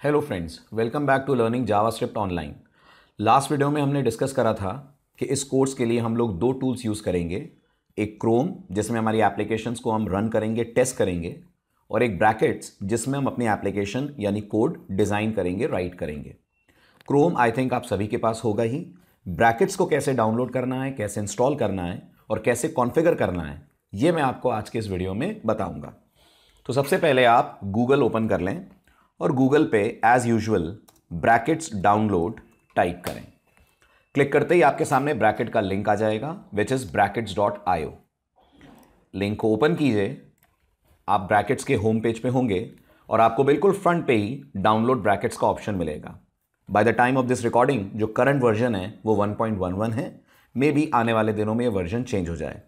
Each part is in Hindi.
Hello friends welcome back to learning JavaScript online last video में हमने डिस्कस करा था कि इस कोर्स के लिए हम लोग दो टूल्स यूज़ करेंगे। एक क्रोम जिसमें हमारी एप्लीकेशंस को हम रन करेंगे टेस्ट करेंगे, और एक ब्रैकेट्स जिसमें हम अपनी एप्लीकेशन यानी कोड डिज़ाइन करेंगे राइट करेंगे। क्रोम आई थिंक आप सभी के पास होगा ही। ब्रैकेट्स को कैसे डाउनलोड करना है, कैसे इंस्टॉल करना है, और कैसे कॉन्फ़िगर करना है, ये मैं आपको आज के इस वीडियो में बताऊँगा। तो सबसे पहले आप गूगल ओपन कर लें। और गूगल पे as usual Brackets download type करें। क्लिक करते ही आपके सामने ब्रैकेट का लिंक आ जाएगा which is Brackets dot I link को ओपन कीजिए। आप ब्रैकेट्स के होम पेज पे होंगे और आपको बिल्कुल फ्रंट पे ही डाउनलोड ब्रैकेट्स का ऑप्शन मिलेगा। By the time of this recording जो करंट वर्जन है, वो 1.11 है। मे बी आने वाले दिनों में ये वर्जन चेंज हो जाए।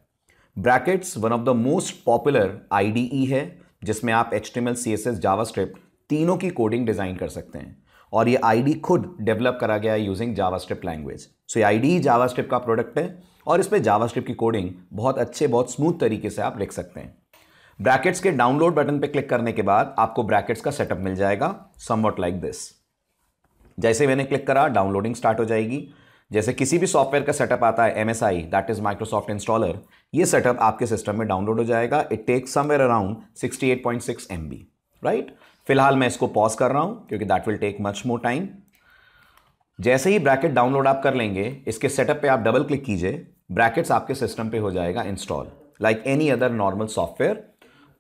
Brackets one of the most popular IDE है, जिसमें आप H T M L C S S JavaScript तीनों की कोडिंग डिज़ाइन कर सकते हैं। और ये आईडी खुद डेवलप करा गया है यूजिंग जावास्क्रिप्ट लैंग्वेज सो ये आईडी जावास्क्रिप्ट का प्रोडक्ट है और इस पर जावास्क्रिप्ट की कोडिंग बहुत अच्छे, बहुत स्मूथ तरीके से आप लिख सकते हैं। ब्रैकेट्स के डाउनलोड बटन पे क्लिक करने के बाद आपको ब्रैकेट्स का सेटअप मिल जाएगा समवट लाइक दिस जैसे मैंने क्लिक करा डाउनलोडिंग स्टार्ट हो जाएगी। जैसे किसी भी सॉफ्टवेयर का सेटअप आता है M S I that is Microsoft installer ये सेटअप आपके सिस्टम में डाउनलोड हो जाएगा। It take somewhere around 68.6 MB right फ़िलहाल मैं इसको पॉज कर रहा हूँ, क्योंकि that will take much more time जैसे ही ब्रैकेट डाउनलोड आप कर लेंगे, इसके सेटअप पे आप डबल क्लिक कीजिए ब्रैकेट्स आपके सिस्टम पे हो जाएगा install like any other normal software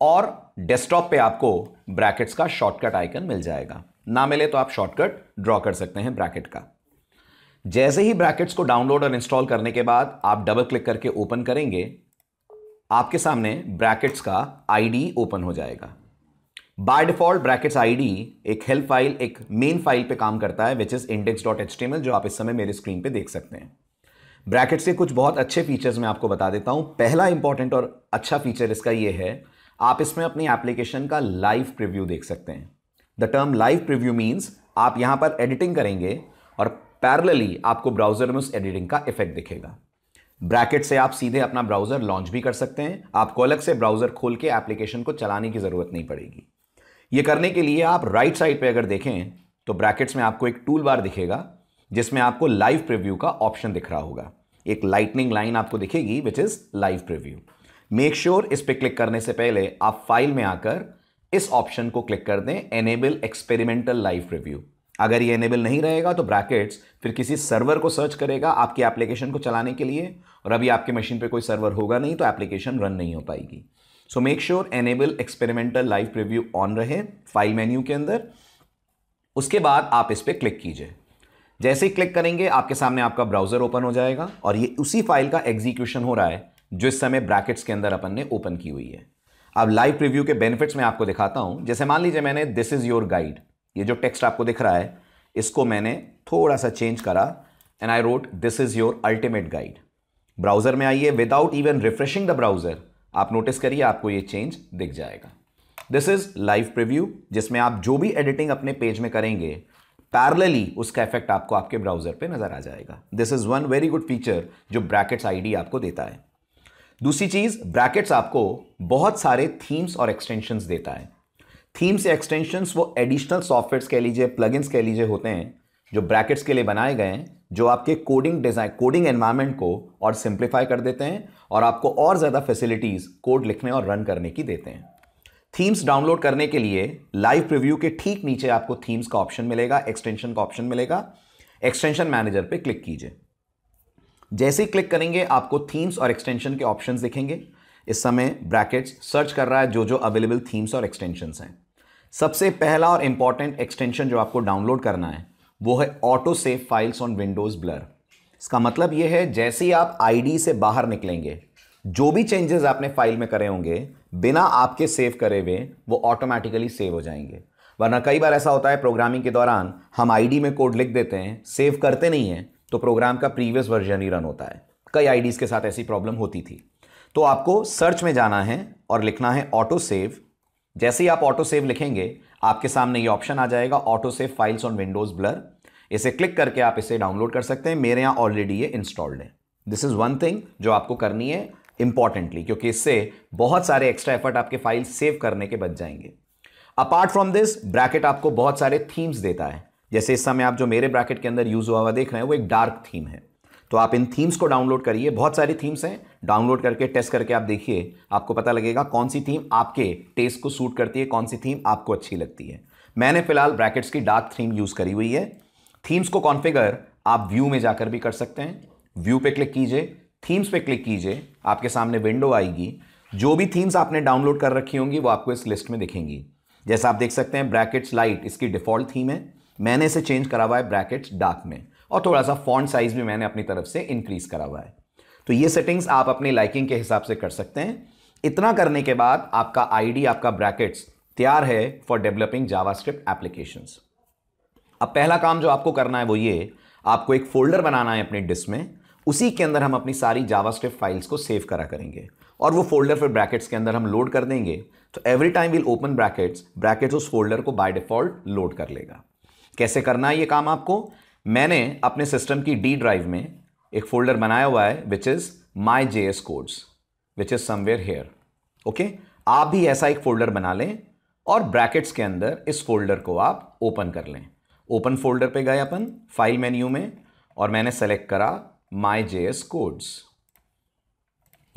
और डेस्कटॉप पे आपको ब्रैकेट्स का शॉर्टकट आइकन मिल जाएगा। ना मिले तो आप शॉर्टकट ड्रॉ कर सकते हैं ब्रैकेट का। जैसे ही ब्रैकेट्स को डाउनलोड और इंस्टॉल करने के बाद आप डबल क्लिक करके ओपन करेंगे, आपके सामने ब्रैकेट्स का आईडी ओपन हो जाएगा। बाय डिफ़ॉल्ट ब्रैकेट्स आईडी एक हेल्प फ़ाइल एक मेन फ़ाइल पे काम करता है which is index dot H जो आप इस समय मेरे स्क्रीन पे देख सकते हैं। ब्रैकेट्स के कुछ बहुत अच्छे फीचर्स मैं आपको बता देता हूँ। पहला इंपॉर्टेंट और अच्छा फीचर इसका यह है, आप इसमें अपनी एप्लीकेशन का लाइव प्रिव्यू देख सकते हैं। The term live preview means आप यहाँ पर एडिटिंग करेंगे और पैरेलली आपको ब्राउज़र में उस एडिटिंग का इफ़ेक्ट दिखेगा। ब्रैकेट से आप सीधे अपना ब्राउज़र लॉन्च भी कर सकते हैं। आपको अलग से ब्राउज़र खोल के एप्लीकेशन को चलाने की ज़रूरत नहीं पड़ेगी। ये करने के लिए आप राइट साइड पे अगर देखें तो ब्रैकेट्स में आपको एक टूल बार दिखेगा, जिसमें आपको लाइव प्रिव्यू का ऑप्शन दिख रहा होगा। एक लाइटनिंग लाइन आपको दिखेगी which is live preview make sure इस पर क्लिक करने से पहले आप फ़ाइल में आकर इस ऑप्शन को क्लिक कर दें एनेबल एक्सपेरिमेंटल लाइव प्रिव्यू अगर ये एनेबल नहीं रहेगा तो ब्रैकेट्स फिर किसी सर्वर को सर्च करेगा आपकी एप्लीकेशन को चलाने के लिए, और अभी आपके मशीन पे कोई सर्वर होगा नहीं तो एप्लीकेशन रन नहीं हो पाएगी। So make sure enable experimental live preview on रहे फ़ाइल मेन्यू के अंदर। उसके बाद आप इस पर क्लिक कीजिए। जैसे ही क्लिक करेंगे, आपके सामने आपका ब्राउज़र ओपन हो जाएगा और ये उसी फ़ाइल का एग्जीक्यूशन हो रहा है, जो इस समय ब्रैकेट्स के अंदर अपन ने ओपन की हुई है। अब लाइव प्रीव्यू के बेनिफिट्स मैं आपको दिखाता हूँ। जैसे मान लीजिए मैंने दिस इज़ योर गाइड ये जो टेक्स्ट आपको दिख रहा है, इसको मैंने थोड़ा सा चेंज करा and I wrote this is your ultimate guide browser में आइए without even refreshing the browser आप नोटिस करिए, आपको ये चेंज दिख जाएगा। दिस इज़ लाइव प्रिव्यू जिसमें आप जो भी एडिटिंग अपने पेज में करेंगे पैरेलली उसका इफ़ेक्ट आपको आपके ब्राउज़र पे नज़र आ जाएगा। This is one very good feature जो ब्रैकेट्स आईडी आपको देता है। दूसरी चीज़ ब्रैकेट्स आपको बहुत सारे थीम्स और एक्सटेंशंस देता है। थीम्स या एक्सटेंशंस वो एडिशनल सॉफ्टवेयर कह लीजिए प्लगइन्स कह लीजिए होते हैं जो ब्रैकेट्स के लिए बनाए गए हैं, जो आपके कोडिंग डिज़ाइन कोडिंग एनवायरमेंट को और सिंप्लीफाई कर देते हैं और आपको और ज़्यादा फैसिलिटीज़ कोड लिखने और रन करने की देते हैं। थीम्स डाउनलोड करने के लिए लाइव प्रिव्यू के ठीक नीचे आपको थीम्स का ऑप्शन मिलेगा एक्सटेंशन का ऑप्शन मिलेगा। एक्सटेंशन मैनेजर पे क्लिक कीजिए। जैसे ही क्लिक करेंगे, आपको थीम्स और एक्सटेंशन के ऑप्शंस दिखेंगे। इस समय ब्रैकेट्स सर्च कर रहा है जो जो अवेलेबल थीम्स और एक्सटेंशंस हैं। सबसे पहला और इंपॉर्टेंट एक्सटेंशन जो आपको डाउनलोड करना है वो है auto save files on windows blur इसका मतलब ये है, जैसे ही आप आईडी से बाहर निकलेंगे, जो भी चेंजेस आपने फ़ाइल में करे होंगे, बिना आपके सेव करे हुए, वो ऑटोमेटिकली सेव हो जाएँगे. वरना कई बार ऐसा होता है प्रोग्रामिंग के दौरान हम आईडी में कोड लिख देते हैं सेव करते नहीं हैं तो प्रोग्राम का प्रीवियस वर्जन ही रन होता है. कई आईडीज के साथ ऐसी प्रॉब्लम होती थी. तो आपको सर्च में जाना है और लिखना है ऑटो सेव जैसे ही आप ऑटो सेव लिखेंगे, आपके सामने ये ऑप्शन आ जाएगा auto save files on windows blur इसे क्लिक करके आप इसे डाउनलोड कर सकते हैं। मेरे यहाँ ऑलरेडी ये इंस्टॉल्ड है। दिस इज़ वन थिंग जो आपको करनी है इंपॉर्टेंटली क्योंकि इससे बहुत सारे एक्स्ट्रा एफर्ट आपके फ़ाइल सेव करने के बच जाएँगे। अपार्ट फ्रॉम दिस ब्रैकेट आपको बहुत सारे थीम्स देता है। जैसे इस समय आप जो मेरे ब्रैकेट के अंदर यूज़ हुआ हुआ देख रहे हैं, वो एक डार्क थीम है। तो आप इन थीम्स को डाउनलोड करिए। बहुत सारी थीम्स हैं। डाउनलोड करके टेस्ट करके आप देखिए, आपको पता लगेगा कौन सी थीम आपके टेस्ट को सूट करती है, कौन सी थीम आपको अच्छी लगती है। मैंने फ़िलहाल ब्रैकेट्स की डार्क थीम यूज़ करी हुई है। थीम्स को कॉन्फ़िगर आप व्यू में जाकर भी कर सकते हैं। व्यू पे क्लिक कीजिए, थीम्स पे क्लिक कीजिए, आपके सामने विंडो आएगी। जो भी थीम्स आपने डाउनलोड कर रखी होंगी, वो आपको इस लिस्ट में दिखेंगी। जैसा आप देख सकते हैं, ब्रैकेट्स लाइट, इसकी डिफ़ॉल्ट थीम है। मैंने इसे चेंज करा हुआ है ब्रैकेट्स डार्क में, और थोड़ा सा फॉन्ट साइज़ भी मैंने अपनी तरफ़ से इंक्रीज करा हुआ है। तो ये सेटिंग्स आप अपनी लाइकिंग के हिसाब से कर सकते हैं। इतना करने के बाद आपका आईडी, आपका ब्रैकेट्स तैयार है फॉर डेवलपिंग जावास्क्रिप्ट एप्लीकेशंस। अब पहला काम जो आपको करना है वो ये, आपको एक फोल्डर बनाना है अपने डिस्क में, उसी के अंदर हम अपनी सारी जावास्क्रिप्ट फाइल्स को सेव करा करेंगे। और वो फोल्डर फिर ब्रैकेट्स के अंदर हम लोड कर देंगे तो every time will open Brackets Brackets उस फोल्डर को बाय डिफ़ॉल्ट लोड कर लेगा। कैसे करना है ये काम आपको? मैंने अपने सिस्टम की डी ड्राइव में एक फोल्डर बनाया हुआ है which is my J S codes which is somewhere here okay आप भी ऐसा एक फोल्डर बना लें और ब्रैकेट्स के अंदर इस फोल्डर को आप ओपन कर लें। ओपन फोल्डर पे गए अपन, फ़ाइल मेन्यू में, और मैंने सेलेक्ट करा माई जे एस कोड्स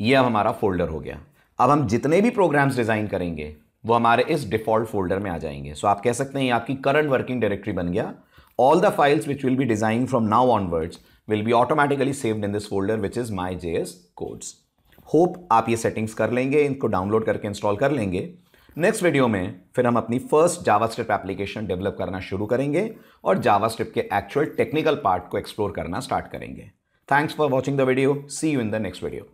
ये अब हमारा फोल्डर हो गया। अब हम जितने भी प्रोग्राम्स डिज़ाइन करेंगे, वो हमारे इस डिफ़ॉल्ट फोल्डर में आ जाएँगे। सो so आप कह सकते हैं आपकी करंट वर्किंग डायरेक्टरी बन गया। All the files which will be design from now onwards will be automatically saved in this folder which is my J codes hope आप ये सेटिंग्स कर लेंगे, इनको डाउनलोड करके इंस्टॉल कर लेंगे। नेक्स्ट वीडियो में फिर हम अपनी first JavaScript application develop करना शुरू करेंगे और जावा स्ट्रिप के एक्चुअल टेक्निकल पार्ट को एक्सप्लोर करना स्टार्ट करेंगे। Thanks for watching the video see you in the next video